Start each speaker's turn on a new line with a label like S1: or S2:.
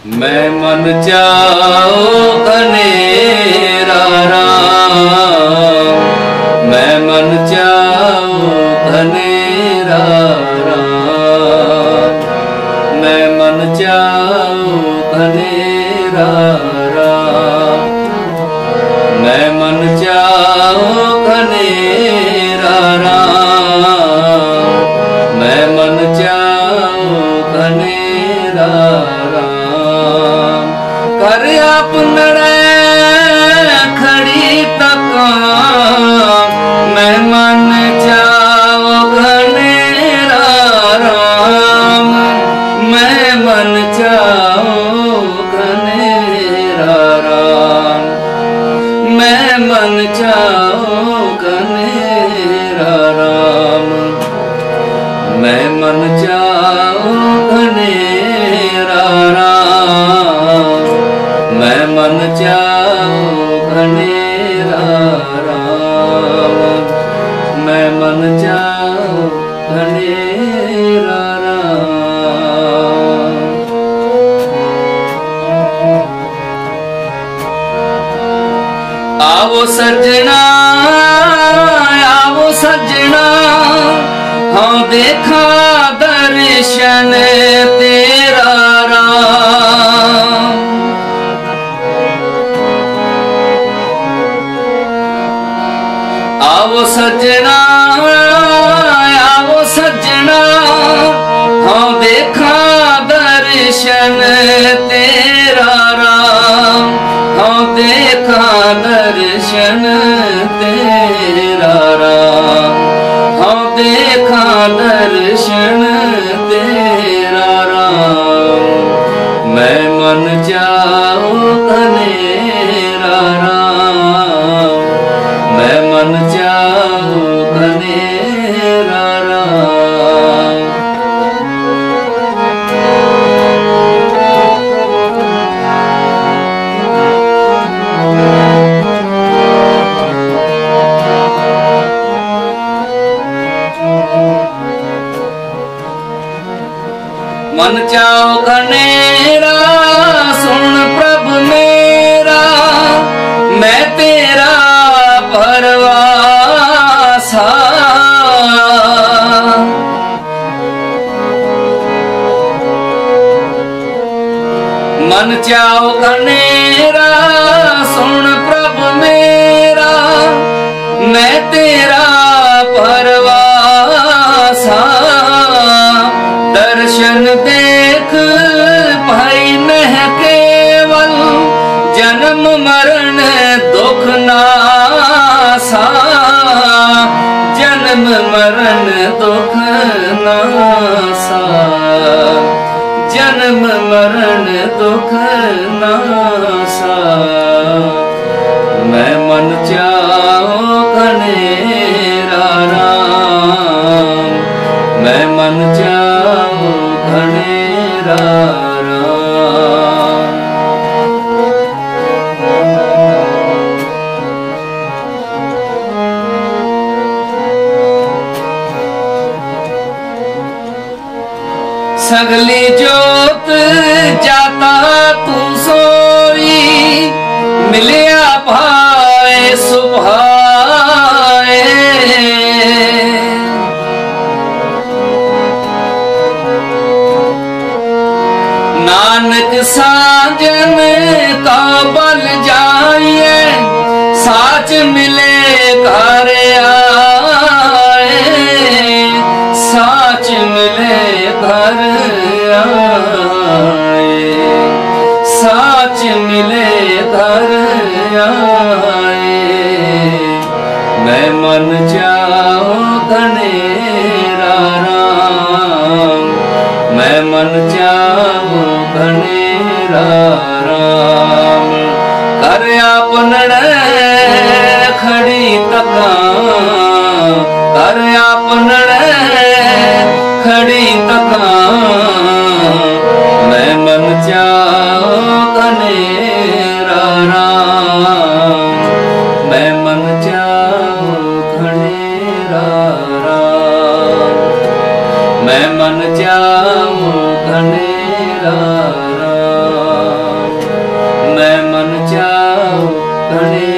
S1: मैं मन चाओ कनेरा राम मैं मन चाओ कनेरा राम मैं मन चाओ कनेरा राम मैं मन चाओ कनेरा राम मैं मन चाओ कनेरा राम कर अपनड़े खड़ी तक मैं मन चाओ कनेरा राम। मैं मन चाओ कनेरा राम। मैं मन चाओ कनेरा राम। मैं मन ਜਾਉ ਘਨੇਰਾ ਰਾਮ ਮੈਂ ਮਨ ਜਾਉ ਘਨੇਰਾ ਰਾਮ ਆਵੋ ਸੱਜਣਾ ਆਵੋ ਸੱਜਣਾ ਹਾਂ ਦੇਖਾ आवो सजना आवो सजना हाँ देखा दर्शन तेरा राम देखा दर्शन तेरा ਮਨ ਚਾਉ ਘਨੇਰਾ ਸੁਣ ਪ੍ਰਭ ਮੇਰਾ, ਮੈਂ ਤੇਰਾ ਪਰਵਾਸਾ ਮਨ ਚਾਉ ਘਨੇਰਾ ਸੁਣ ਪ੍ਰਭ ਮੇਰਾ, ਮੈਂ ਤੇਰਾ ਪਰਵਾਸਾ ਮਰਨ ਦੁਖ ਨਾਸਾ ਮੈਂ ਮਨ ਚਾਹੋ ਘਨੇਰਾ ਰਾਮ ਮੈਂ ਮਨ ਚਾਹੋ ਘਨੇਰਾ ਸਗਲੇ साजन का बल जाइए साच मिले घर आए। साच मिले घर आए। साच मिले घर आए। मैं मन चाहो पनण खड़ी तकान हरिया पुनण खड़ी तकान मन चा राम मन चा खणे राम मन चा Amen.